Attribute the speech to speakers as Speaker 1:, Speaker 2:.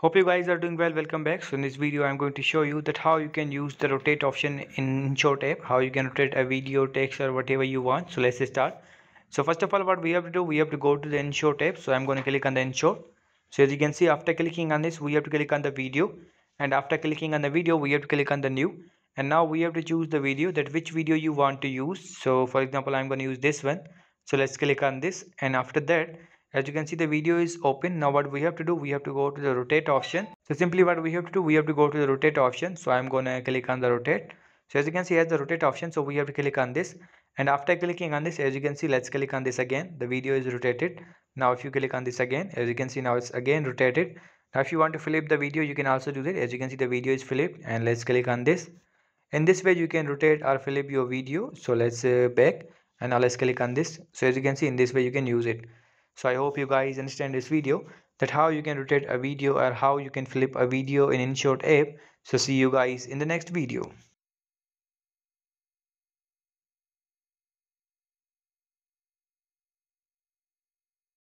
Speaker 1: Hope you guys are doing well. Welcome back. So in this video, I'm going to show you that how you can use the rotate option in InShot app, how you can rotate a video, text or whatever you want. So let's start. So first of all, what we have to do, we have to go to the InShot app. So I'm going to click on the InShot. So as you can see, after clicking on this, we have to click on the video. And after clicking on the video, we have to click on the new. And now we have to choose the video that which video you want to use. So for example, I'm going to use this one. So let's click on this. And after that, as you can see the video is open. Now what we have to do we have to go to the rotate option. So simply what we have to do we have to go to the rotate option. So i'm gonna click on the rotate. So as you can see as the rotate option. So we have to click on this. And after clicking on this as you can see let's click on this again. The video is rotated. Now if you click on this again as you can see now it's again rotated. Now if you want to flip the video you can also do that. As you can see the video is flipped. And let's click on this. In this way you can rotate or flip your video. So let's uh, back. And now let's click on this. So as you can see in this way you can use it so i hope you guys understand this video that how you can rotate a video or how you can flip a video in InShot app. So see you guys in the next video